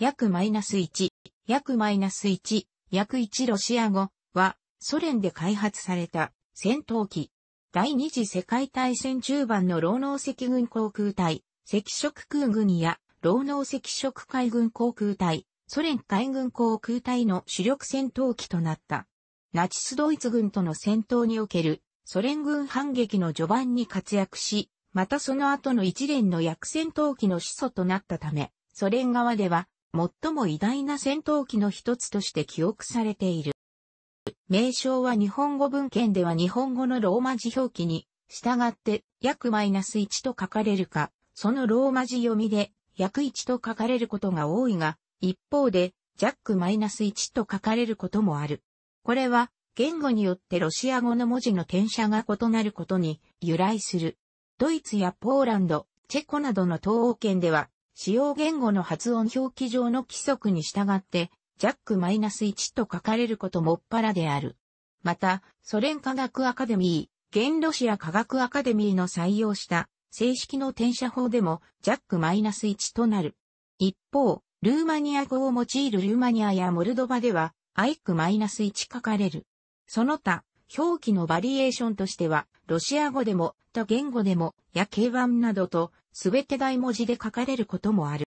約マイナス1、約マイナス1、約1ロシア語。はソ連で開発された。戦闘機。第二次世界大戦中盤の労農赤軍航空隊、赤色空軍や労農赤色海軍航空隊、ソ連海軍航空隊の主力戦闘機となった。ナチスドイツ軍との戦闘におけるソ連軍反撃の序盤に活躍し、またその後の一連の役戦闘機の始祖となったため、ソ連側では最も偉大な戦闘機の一つとして記憶されている。名称は日本語文献では日本語のローマ字表記に従って約マイナス1と書かれるか、そのローマ字読みで約1と書かれることが多いが、一方でジャックマイナス1と書かれることもある。これは言語によってロシア語の文字の転写が異なることに由来する。ドイツやポーランド、チェコなどの東欧圏では使用言語の発音表記上の規則に従ってジャックマイナス -1 と書かれることもっぱらである。また、ソ連科学アカデミー、現ロシア科学アカデミーの採用した正式の転写法でもジャックマイナス -1 となる。一方、ルーマニア語を用いるルーマニアやモルドバでは、アイクマイナス -1 書かれる。その他、表記のバリエーションとしては、ロシア語でも、他言語でも、や軽版などと、すべて大文字で書かれることもある。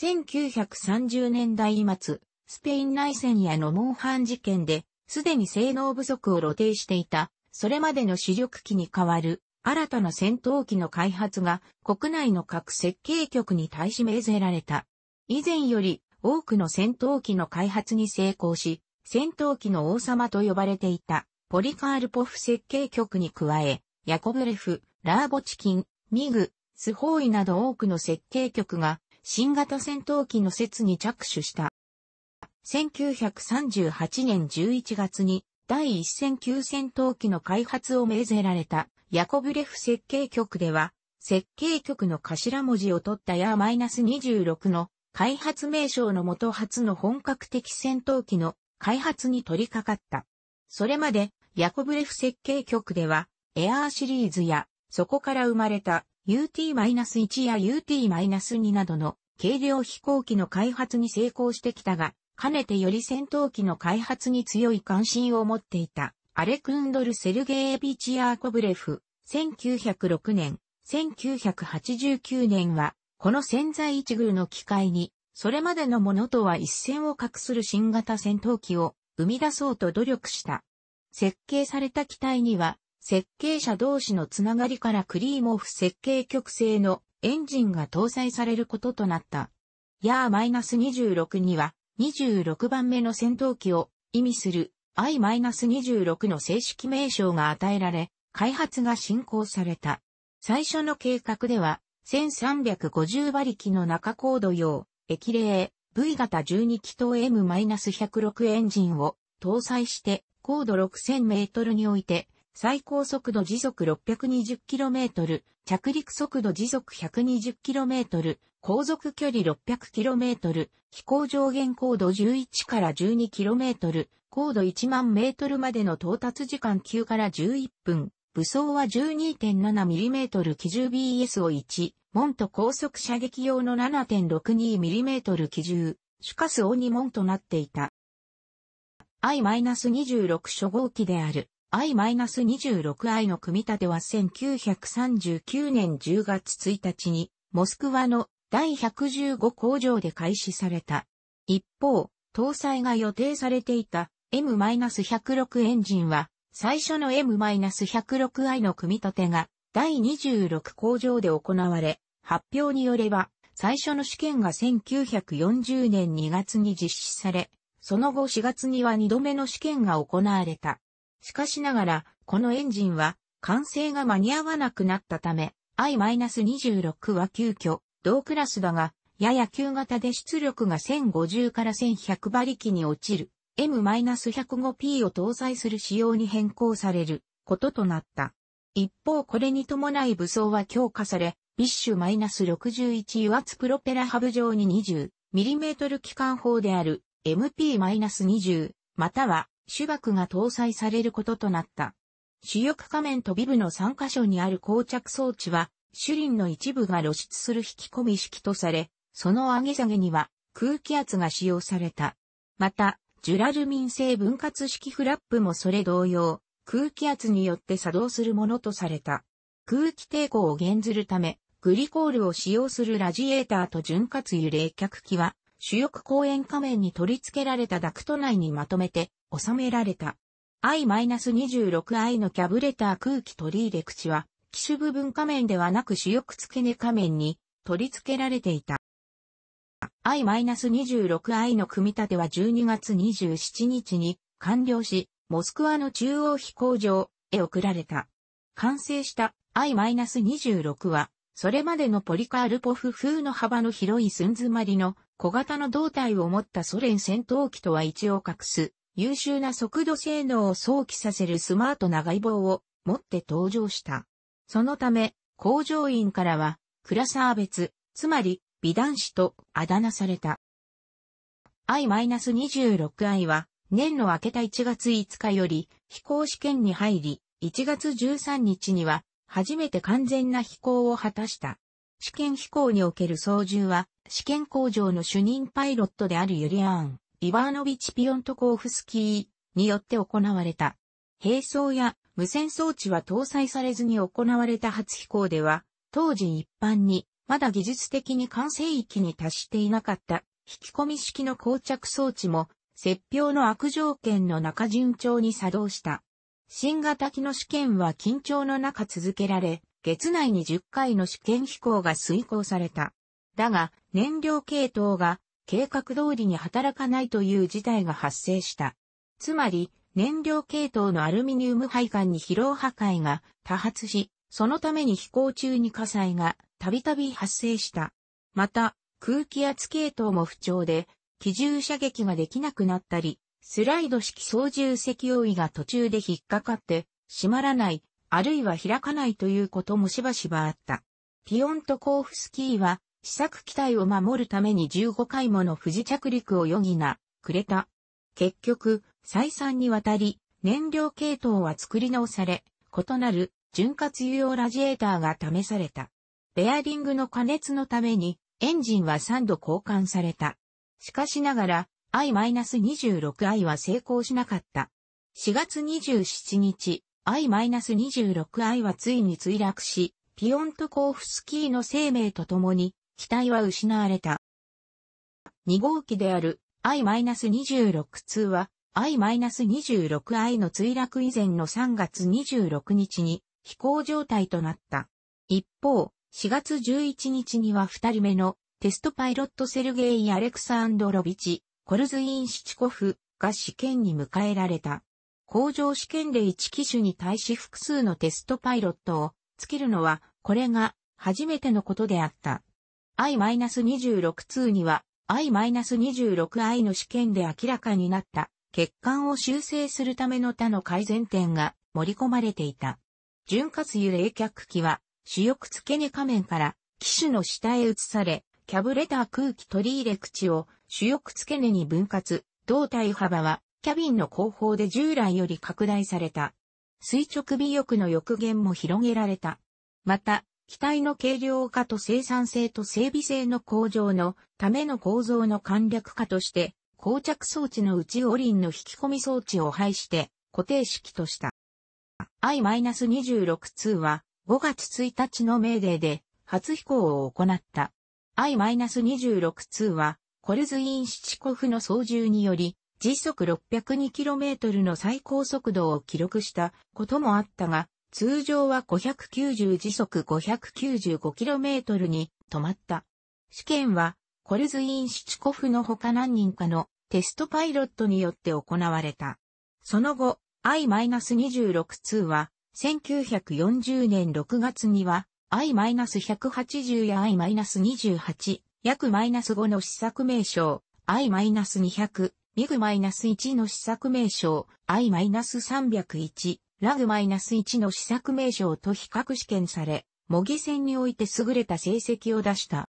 1930年代末、スペイン内戦やノモンハン事件で、すでに性能不足を露呈していた、それまでの主力機に代わる、新たな戦闘機の開発が国内の各設計局に対し命ぜられた。以前より多くの戦闘機の開発に成功し、戦闘機の王様と呼ばれていたポリカールポフ設計局に加え、ヤコブレフ、ラーボチキン、ミグ、スホーイなど多くの設計局が新型戦闘機の説に着手した。1938年11月に第一線級戦闘機の開発を命ぜられたヤコブレフ設計局では、設計局の頭文字を取ったヤー -26 の開発名称のもと初の本格的戦闘機の開発に取り掛かった。それまでヤコブレフ設計局ではエアーシリーズやそこから生まれた UT-1 や UT-2 などの軽量飛行機の開発に成功してきたが、かねてより戦闘機の開発に強い関心を持っていた、アレクンドル・セルゲービチヤーコブレフ、1906年、1989年は、この潜在一遇の機会に、それまでのものとは一線を画する新型戦闘機を生み出そうと努力した。設計された機体には、設計者同士のつながりからクリーモフ設計局製のエンジンが搭載されることとなった。ヤー -26 には26番目の戦闘機を意味する I-26 の正式名称が与えられ、開発が進行された。最初の計画では、1350馬力の中高度用、液冷、V 型12気筒 M-106 エンジンを搭載して高度6000メートルにおいて最高速度時速 620km、着陸速度時速 120km、航続距離 600km、飛行上限高度11から 12km、高度1万メートルまでの到達時間9から11分、武装は 12.7mm 機重 BS を1、モント高速射撃用の 7.62mm 機重、シュカスオ2モンとなっていた。I-26 初号機である I-26i の組み立ては1939年10月1日にモスクワの第115工場で開始された。一方、搭載が予定されていた M-106 エンジンは最初の M-106i の組み立てが第26工場で行われ、発表によれば最初の試験が1940年2月に実施され、その後4月には2度目の試験が行われた。しかしながら、このエンジンは完成が間に合わなくなったため、I-26 は急遽、同クラスだが、やや旧型で出力が1050から1100馬力に落ちる M-105P を搭載する仕様に変更されることとなった。一方これに伴い武装は強化され、 VISh-61 油圧プロペラハブ上に 20mm 機関砲である MP-20 または ShVAK が搭載されることとなった。主翼下面と尾部の3箇所にある降着装置は、主輪の一部が露出する引き込み式とされ、その上げ下げには、空気圧が使用された。また、ジュラルミン製分割式フラップもそれ同様、空気圧によって作動するものとされた。空気抵抗を減ずるため、グリコールを使用するラジエーターと潤滑油冷却機は、主翼公園仮面に取り付けられたダクト内にまとめて収められた。I-26i のキャブレター空気取り入れ口は、機種部分仮面ではなく主翼付け根仮面に取り付けられていた。I-26i の組み立ては12月27日に完了し、モスクワの中央飛行場へ送られた。完成した I-26 は、それまでのポリカールポフ風の幅の広い寸詰まりの小型の胴体を持ったソ連戦闘機とは一を隠す、優秀な速度性能を想起させるスマートな外貌を持って登場した。そのため、工場員からは、クラサー別、つまり、美男子とあだ名された。I-26i は、年の明けた1月5日より飛行試験に入り、1月13日には初めて完全な飛行を果たした。試験飛行における操縦は試験工場の主任パイロットであるユリアーン、イバーノビチ・ピヨントコーフスキーによって行われた。並走や無線装置は搭載されずに行われた初飛行では、当時一般にまだ技術的に完成域に達していなかった引き込み式の膠着装置も、雪氷の悪条件の中順調に作動した。新型機の試験は緊張の中続けられ、月内に10回の試験飛行が遂行された。だが、燃料系統が計画通りに働かないという事態が発生した。つまり、燃料系統のアルミニウム配管に疲労破壊が多発し、そのために飛行中に火災がたびたび発生した。また、空気圧系統も不調で、機重射撃ができなくなったり、スライド式操縦席用意が途中で引っかかって閉まらない、あるいは開かないということもしばしばあった。ピオントコーフスキーは試作機体を守るために15回もの不時着陸を余儀な、くれた。結局、再三にわたり、燃料系統は作り直され、異なる潤滑油用ラジエーターが試された。ベアリングの加熱のために、エンジンは3度交換された。しかしながら、I-26i は成功しなかった。4月27日、I-26i はついに墜落し、ピヨントコーフスキーの生命とともに、機体は失われた。2号機である I-26-2 は I-26i の墜落以前の3月26日に飛行状態となった。一方、4月11日には2人目のテストパイロットセルゲイ・アレクサンドロビチ、コルズイン・シチコフが試験に迎えられた。工場試験で1機種に対し複数のテストパイロットをつけるのは、これが初めてのことであった。I-26-2 には I-26i の試験で明らかになった欠陥を修正するための他の改善点が盛り込まれていた。潤滑油冷却機は主翼付け根仮面から機種の下へ移され、キャブレター空気取り入れ口を主翼付け根に分割、胴体幅はキャビンの後方で従来より拡大された。垂直尾翼の翼弦も広げられた。また、機体の軽量化と生産性と整備性の向上のための構造の簡略化として、膠着装置の内オリンの引き込み装置を廃して固定式とした。I-26-2 は5月1日の命令で初飛行を行った。I-26-2 はコルズインシチコフの操縦により時速 602km の最高速度を記録したこともあったが、通常は590時速 595km に止まった。試験は、コルズイン・シチコフの他何人かのテストパイロットによって行われた。その後、I-26-2 は、1940年6月には、I-180 や I-28、約 -5 の試作名称、I-200、MiG-1 の試作名称、I-301、ラグマイナス -1 の試作名称と比較試験され、模擬戦において優れた成績を出した。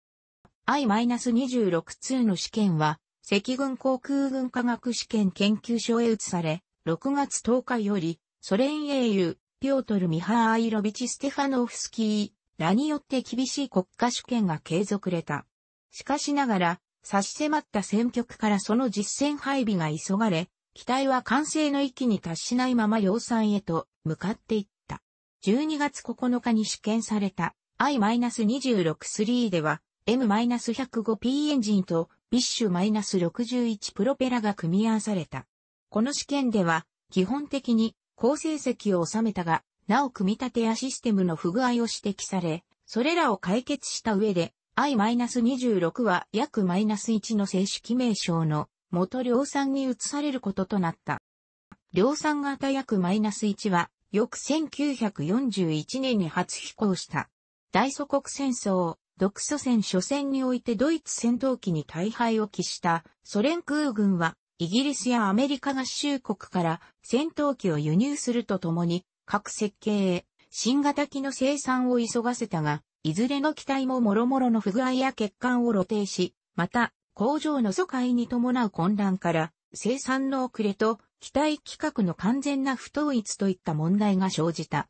I-26-2 の試験は、赤軍航空軍科学試験研究所へ移され、6月10日より、ソ連英雄、ピョートル・ミハーイロビチ・ステファノフスキーらによって厳しい国家試験が続けられた。しかしながら、差し迫った戦局からその実戦配備が急がれ、機体は完成の域に達しないまま量産へと向かっていった。12月9日に試験された I-26-3 では M-105P エンジンと VISh-61 プロペラが組み合わされた。この試験では基本的に好成績を収めたが、なお組み立てやシステムの不具合を指摘され、それらを解決した上で I-26 は約 -1 の正式名称の元量産に移されることとなった。量産型約 -1 は、翌1941年に初飛行した。大祖国戦争、独ソ戦初戦においてドイツ戦闘機に大敗を喫したソ連空軍は、イギリスやアメリカ合衆国から戦闘機を輸入するとともに、各設計へ新型機の生産を急がせたが、いずれの機体も諸々の不具合や欠陥を露呈し、また、工場の疎開に伴う混乱から、生産の遅れと機体規格の完全な不統一といった問題が生じた。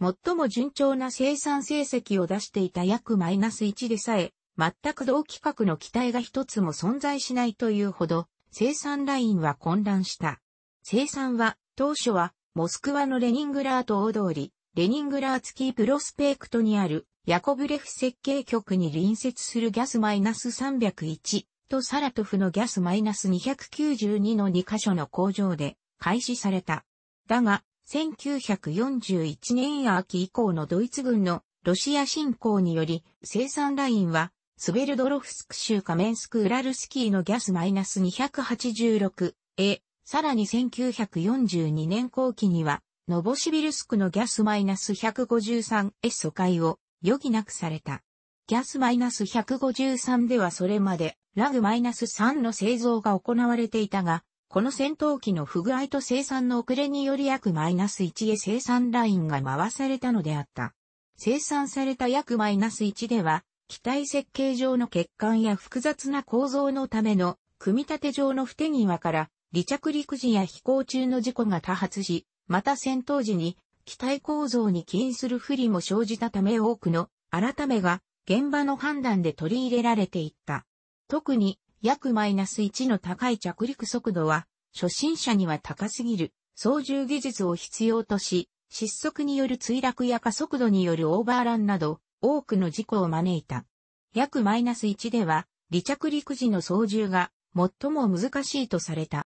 最も順調な生産成績を出していた約マイナス1でさえ、全く同規格の機体が一つも存在しないというほど、生産ラインは混乱した。生産は、当初は、モスクワのレニングラート大通り、レニングラーツキープロスペクトにあるヤコブレフ設計局に隣接するギャスマイナス301とサラトフのギャスマイナス292の2カ所の工場で開始された。だが、1941年秋以降のドイツ軍のロシア侵攻により生産ラインはスベルドロフスク州カメンスクウラルスキーのギャスマイナス286へ、さらに1942年後期にはノボシビルスクのギャスマイナス153へ疎開を余儀なくされた。ギャス -153 ではそれまでラグ -3 の製造が行われていたが、この戦闘機の不具合と生産の遅れにより約1へ生産ラインが回されたのであった。生産された約1では、機体設計上の欠陥や複雑な構造のための組み立て上の不手際から離着陸時や飛行中の事故が多発し、また戦闘時に機体構造に起因する不利も生じたため多くの改めが現場の判断で取り入れられていった。特に約マイナス1の高い着陸速度は初心者には高すぎる操縦技術を必要とし、失速による墜落や加速度によるオーバーランなど多くの事故を招いた。約マイナス1では離着陸時の操縦が最も難しいとされた。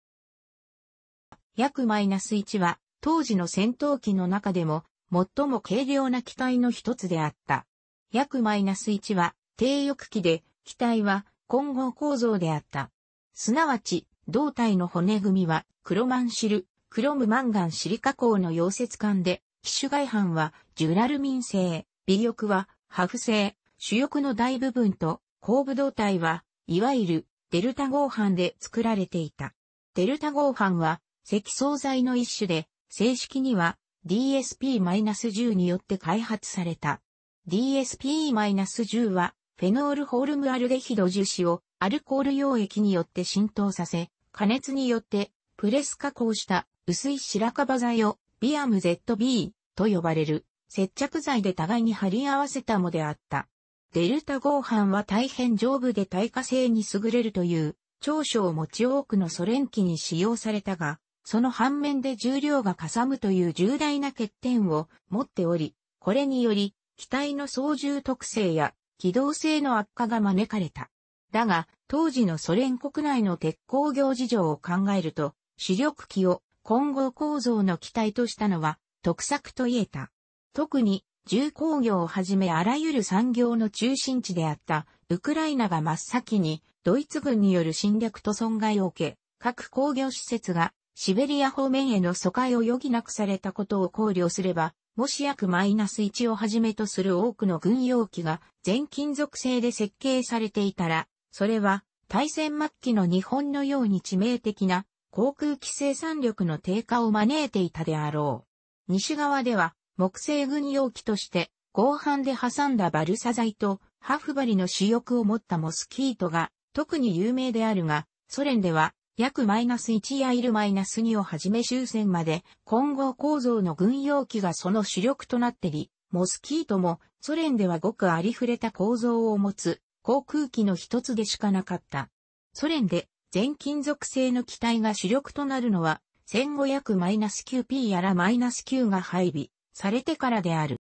約マイナス1は当時の戦闘機の中でも最も軽量な機体の一つであった。約マイナス1は低翼機で機体は混合構造であった。すなわち胴体の骨組みはクロマンシル、クロムマンガンシリカ鋼の溶接管で、機種外板はジュラルミン製、尾翼はハフ製、主翼の大部分と後部胴体はいわゆるデルタ合板で作られていた。デルタ合板は積層材の一種で正式には DSP-10 によって開発された。DSP-10 はフェノールホールムアルデヒド樹脂をアルコール溶液によって浸透させ、加熱によってプレス加工した薄い白樺材をビアム ZB と呼ばれる接着剤で互いに貼り合わせたもであった。デルタ合板は大変丈夫で耐火性に優れるという長所を持ち多くのソ連機に使用されたが、その反面で重量がかさむという重大な欠点を持っており、これにより、機体の操縦特性や機動性の悪化が招かれた。だが、当時のソ連国内の鉄鋼業事情を考えると、主力機を混合構造の機体としたのは特策と言えた。特に重工業をはじめあらゆる産業の中心地であったウクライナが真っ先にドイツ軍による侵略と損害を受け、各工業施設がシベリア方面への疎開を余儀なくされたことを考慮すれば、もし約マイナス1をはじめとする多くの軍用機が全金属製で設計されていたら、それは大戦末期の日本のように致命的な航空機生産力の低下を招いていたであろう。西側では木製軍用機として合板で挟んだバルサ材とハフバリの主翼を持ったモスキートが特に有名であるが、ソ連では約マイナス1やイルマイナス2をはじめ終戦まで混合構造の軍用機がその主力となってり、モスキートもソ連ではごくありふれた構造を持つ航空機の一つでしかなかった。ソ連で全金属製の機体が主力となるのは 1500-9P やらマイナス -9 が配備されてからである。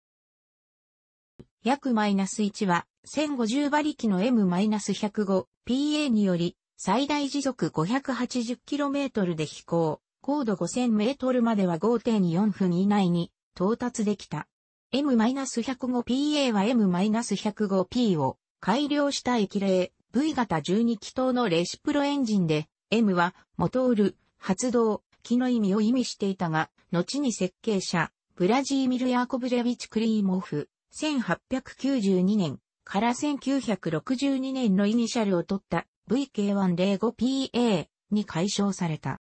約 -1 は1050馬力の M-105PA により最大時速 580km で飛行、高度 5000m までは5.4分以内に到達できた。M-105PA は M-105P を改良した液冷 V 型12気筒のレシプロエンジンで M はモトール、発動、機の意味を意味していたが、後に設計者、ブラジーミル・ヤーコブレビチ・クリーモフ、1892年から1962年のイニシャルを取った。VK105PA に解消された。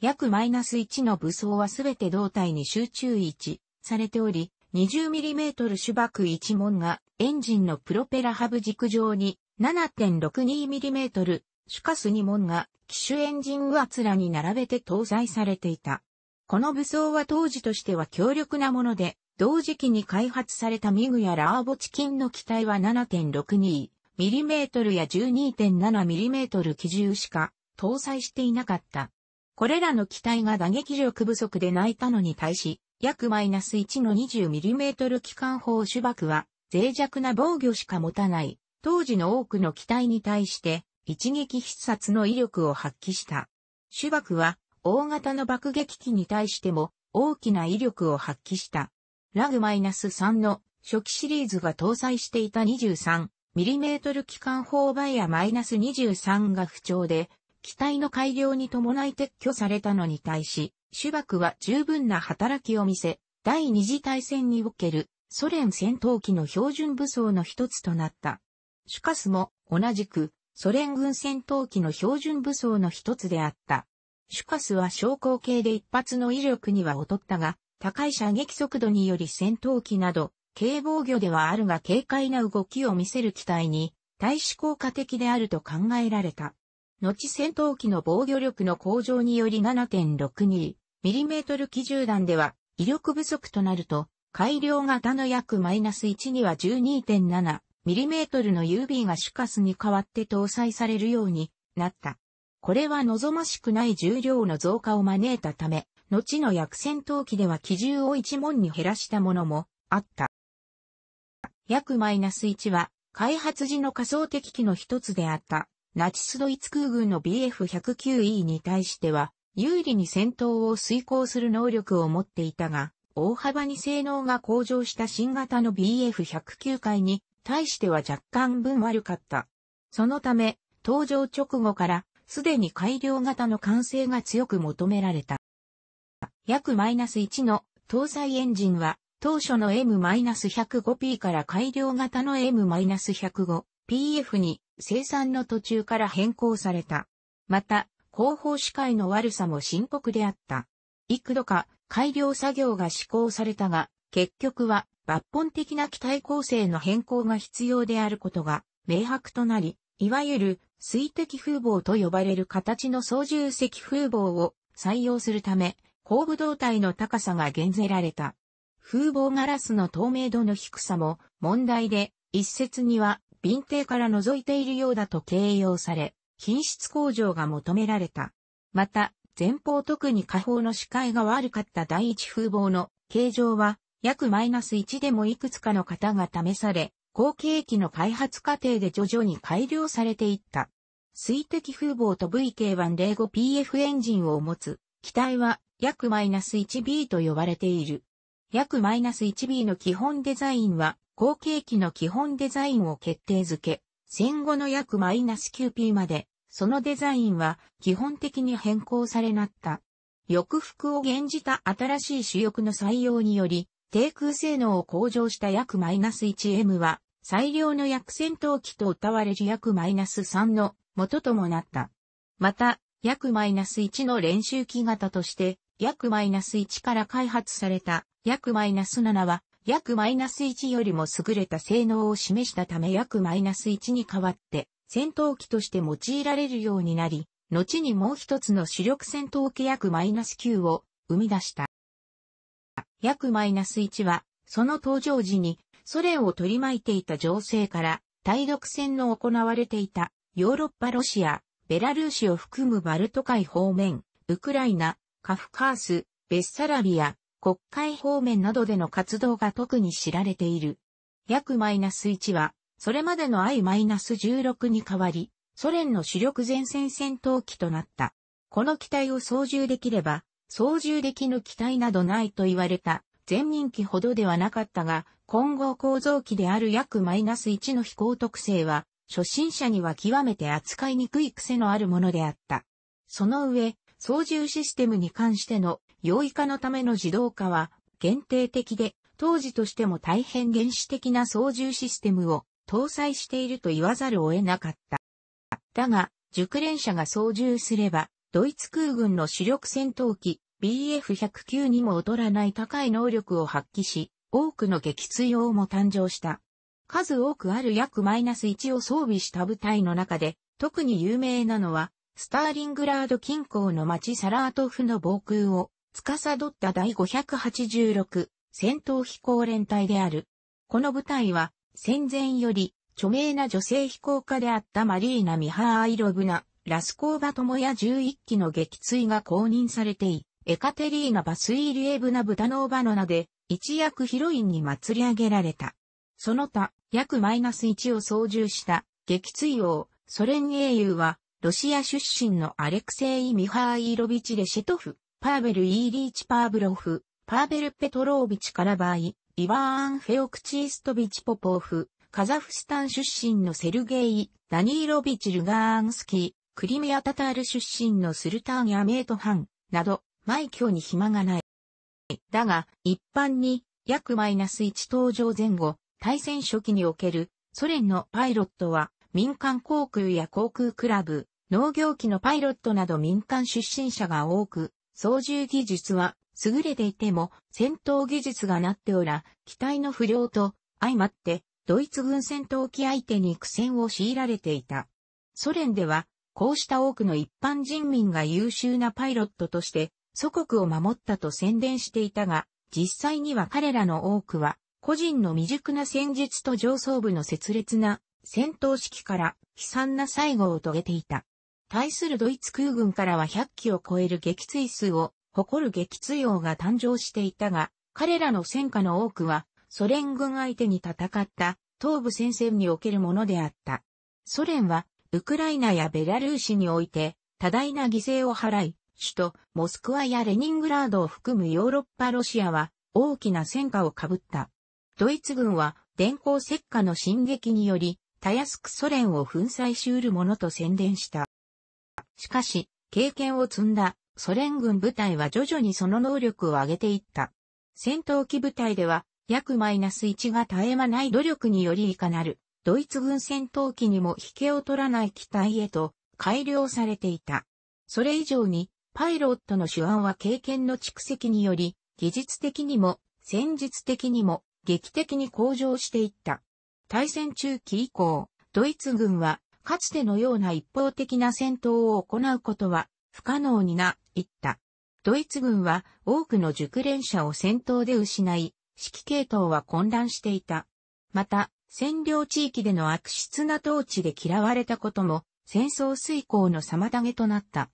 約マイナス1の武装はすべて胴体に集中位置されており、20mm 主爆1門がエンジンのプロペラハブ軸上に 7.62mm 主カス2門が機種エンジン上面に並べて搭載されていた。この武装は当時としては強力なもので、同時期に開発されたミグやラーボチキンの機体は7.62 7.62mm や 12.7mm 機銃しか搭載していなかった。これらの機体が打撃力不足で泣いたのに対し、約マイナス1の 20mm 機関砲主爆は脆弱な防御しか持たない当時の多くの機体に対して一撃必殺の威力を発揮した。主爆は大型の爆撃機に対しても大きな威力を発揮した。ラグマイナス -3 の初期シリーズが搭載していた 23mm 機関砲バイヤ -23 が不調で、機体の改良に伴い撤去されたのに対し、主爆は十分な働きを見せ、第二次大戦におけるソ連戦闘機の標準武装の一つとなった。シュカスも同じくソ連軍戦闘機の標準武装の一つであった。シュカスは小口径で一発の威力には劣ったが、高い射撃速度により戦闘機など、軽防御ではあるが軽快な動きを見せる機体に、対視効果的であると考えられた。後戦闘機の防御力の向上により 7.62mm 機銃弾では、威力不足となると、改良型の約マイナス1には 12.7mm の UB がシュカスに代わって搭載されるようになった。これは望ましくない重量の増加を招いたため、後の薬戦闘機では機銃を1門に減らしたものもあった。約1は開発時の仮想敵機の一つであったナチスドイツ空軍の BF-109E に対しては有利に戦闘を遂行する能力を持っていたが、大幅に性能が向上した新型の BF109 回に対しては若干分悪かった。そのため、登場直後からすでに改良型の完成が強く求められた。約1の搭載エンジンは当初の M-105P から改良型の M-105PF に生産の途中から変更された。また、後方視界の悪さも深刻であった。幾度か改良作業が施行されたが、結局は抜本的な機体構成の変更が必要であることが明白となり、いわゆる水滴風防と呼ばれる形の操縦席風防を採用するため、後部胴体の高さが減ぜられた。風防ガラスの透明度の低さも問題で、一説には、瓶底から覗いているようだと形容され、品質向上が求められた。また、前方特に下方の視界が悪かった第一風防の形状は約マイナス1でもいくつかの型が試され、後継機の開発過程で徐々に改良されていった。水滴風防と VK105PF エンジンを持つ機体は約マイナス 1B と呼ばれている。約 1B の基本デザインは後継機の基本デザインを決定づけ、戦後の約 9P までそのデザインは基本的に変更されなった。翼服を減じた新しい主翼の採用により、低空性能を向上した約 1M は、最良の薬戦闘機と謳われる約3の元ともなった。また、約マイナス1の練習機型として、約マイナス1から開発された約マイナス7は、約マイナス1よりも優れた性能を示したため約マイナス1に代わって、戦闘機として用いられるようになり、後にもう一つの主力戦闘機約マイナス9を生み出した。約マイナス1は、その登場時にソ連を取り巻いていた情勢から、対独戦の行われていたヨーロッパロシア、ベラルーシを含むバルト海方面、ウクライナ、カフカース、ベッサラビア、国会方面などでの活動が特に知られている。約マイナス1は、それまでの I-16 に代わり、ソ連の主力前線戦闘機となった。この機体を操縦できれば、操縦できぬ機体などないと言われた、全人機ほどではなかったが、混合構造機である約マイナス1の飛行特性は、初心者には極めて扱いにくい癖のあるものであった。その上、操縦システムに関しての容易化のための自動化は限定的で、当時としても大変原始的な操縦システムを搭載していると言わざるを得なかった。だが、熟練者が操縦すれば、ドイツ空軍の主力戦闘機 BF109 にも劣らない高い能力を発揮し、多くの撃墜用も誕生した。数多くある約マイナス1を装備した部隊の中で、特に有名なのは、スターリングラード近郊の町サラートフの防空を、司った第586戦闘飛行連隊である。この部隊は、戦前より、著名な女性飛行家であったマリーナ・ミハーアイロブナ、ラスコーバトモや11機の撃墜が公認されてい、エカテリーナ・バスイリエブナ・ブタノーバノナで、一躍ヒロインに祭り上げられた。その他、約マイナス1を操縦した撃墜王、ソ連英雄は、ロシア出身のアレクセイ・ミハーイロビチ・レシェトフ、パーベル・イーリーチ・パーブロフ、パーベル・ペトロービチ・カラバイ、イワーン・フェオクチーストビチ・ポポフ、カザフスタン出身のセルゲイ・ダニーロビチ・ルガーンスキー、クリミアタタール出身のスルターン・ヤメート・ハン、など、枚挙に暇がない。だが、一般に、約マイナス1登場前後、対戦初期における、ソ連のパイロットは、民間航空や航空クラブ、農業機のパイロットなど民間出身者が多く、操縦技術は優れていても戦闘技術がなっておら、機体の不良と相まってドイツ軍戦闘機相手に苦戦を強いられていた。ソ連ではこうした多くの一般人民が優秀なパイロットとして祖国を守ったと宣伝していたが、実際には彼らの多くは、個人の未熟な戦術と上層部の拙劣な戦闘指揮から悲惨な最後を遂げていた。対するドイツ空軍からは100機を超える撃墜数を誇る撃墜王が誕生していたが、彼らの戦果の多くはソ連軍相手に戦った東部戦線におけるものであった。ソ連はウクライナやベラルーシにおいて多大な犠牲を払い、首都モスクワやレニングラードを含むヨーロッパロシアは大きな戦果を被った。ドイツ軍は電光石火の進撃により、たやすくソ連を粉砕し得るものと宣伝した。しかし、経験を積んだソ連軍部隊は徐々にその能力を上げていった。戦闘機部隊では約マイナス1が絶え間ない努力によりいかなるドイツ軍戦闘機にも引けを取らない機体へと改良されていた。それ以上にパイロットの手腕は経験の蓄積により、技術的にも戦術的にも劇的に向上していった。大戦中期以降、ドイツ軍はかつてのような一方的な戦闘を行うことは不可能にな、った。ドイツ軍は多くの熟練者を戦闘で失い、指揮系統は混乱していた。また、占領地域での悪質な統治で嫌われたことも戦争遂行の妨げとなった。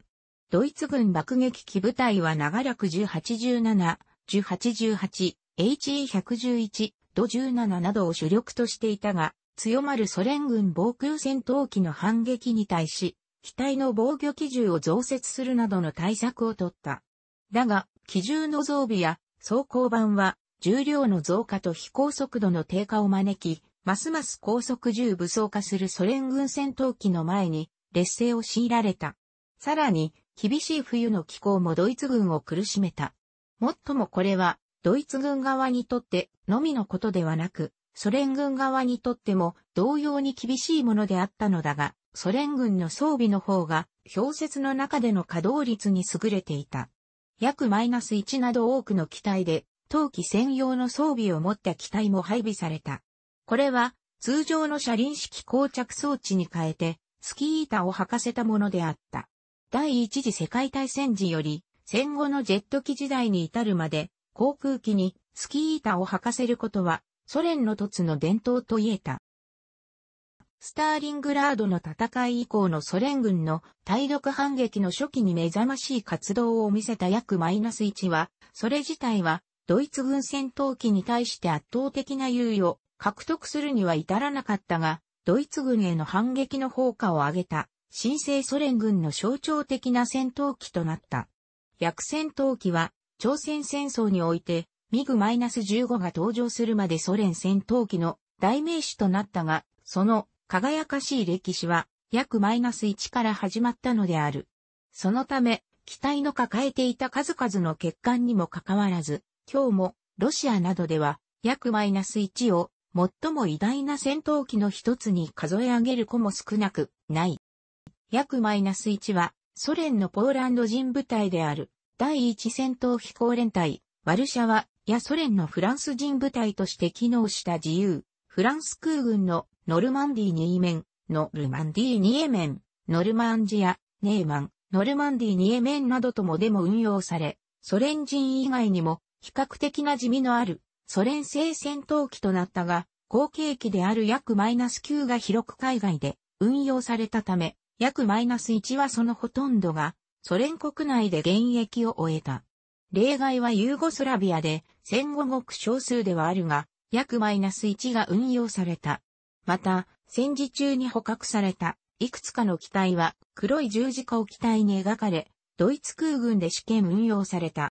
ドイツ軍爆撃機部隊は長らく1087、1088、HE111、ド17などを主力としていたが、強まるソ連軍防空戦闘機の反撃に対し、機体の防御機銃を増設するなどの対策を取った。だが、機銃の増備や装甲板は重量の増加と飛行速度の低下を招き、ますます高速重武装化するソ連軍戦闘機の前に劣勢を強いられた。さらに、厳しい冬の気候もドイツ軍を苦しめた。もっともこれは、ドイツ軍側にとってのみのことではなく、ソ連軍側にとっても同様に厳しいものであったのだが、ソ連軍の装備の方が、氷雪の中での稼働率に優れていた。約マイナス1など多くの機体で、冬季専用の装備を持った機体も配備された。これは、通常の車輪式膠着装置に変えて、スキー板を履かせたものであった。第一次世界大戦時より、戦後のジェット機時代に至るまで、航空機にスキー板を履かせることは、ソ連の凸の伝統と言えた。スターリングラードの戦い以降のソ連軍の対独反撃の初期に目覚ましい活動を見せた約マイナス1は、それ自体はドイツ軍戦闘機に対して圧倒的な優位を獲得するには至らなかったが、ドイツ軍への反撃の効果を上げた、新生ソ連軍の象徴的な戦闘機となった。薬戦闘機は、朝鮮戦争において、ミグ -15 が登場するまでソ連戦闘機の代名詞となったが、その輝かしい歴史は、約1から始まったのである。そのため、機体の抱えていた数々の欠陥にもかかわらず、今日もロシアなどでは約1を最も偉大な戦闘機の一つに数え上げる子も少なくない。約1はソ連のポーランド人部隊である第一戦闘飛行連隊ワルシャワやソ連のフランス人部隊として機能した自由フランス空軍のノルマンディ2面、ノルマンディ2エメン、ノルマンジア、ネーマン、ノルマンディ2エメンなどともでも運用され、ソ連人以外にも比較的な地味のあるソ連製戦闘機となったが、後継機である約マイナス9が広く海外で運用されたため、約マイナス1はそのほとんどがソ連国内で現役を終えた。例外はユーゴスラビアで戦後ごく少数ではあるが、約マイナス1が運用された。また、戦時中に捕獲された、いくつかの機体は、黒い十字架を機体に描かれ、ドイツ空軍で試験運用された。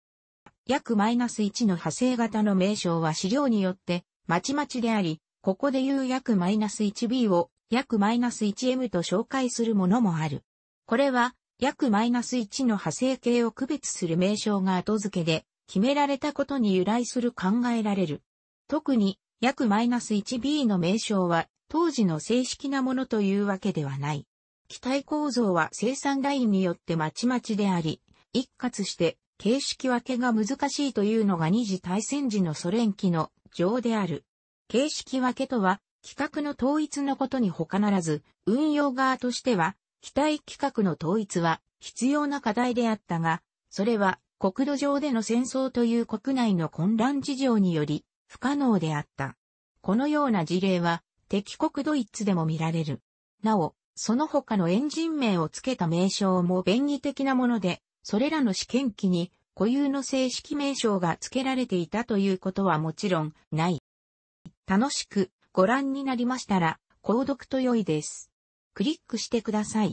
約マイナス1の派生型の名称は資料によって、まちまちであり、ここで言う約マイナス 1B を約マイナス 1M と紹介するものもある。これは、約1の派生形を区別する名称が後付けで決められたことに由来する考えられる。特に、約 1B の名称は当時の正式なものというわけではない。機体構造は生産ラインによってまちまちであり、一括して形式分けが難しいというのが二次大戦時のソ連機の情である。形式分けとは、規格の統一のことに他ならず、運用側としては、機体規格の統一は必要な課題であったが、それは国土上での戦争という国内の混乱事情により不可能であった。このような事例は敵国ドイツでも見られる。なお、その他のエンジン名を付けた名称も便宜的なもので、それらの試験機に固有の正式名称が付けられていたということはもちろんない。楽しくご覧になりましたら、購読と良いです。クリックしてください。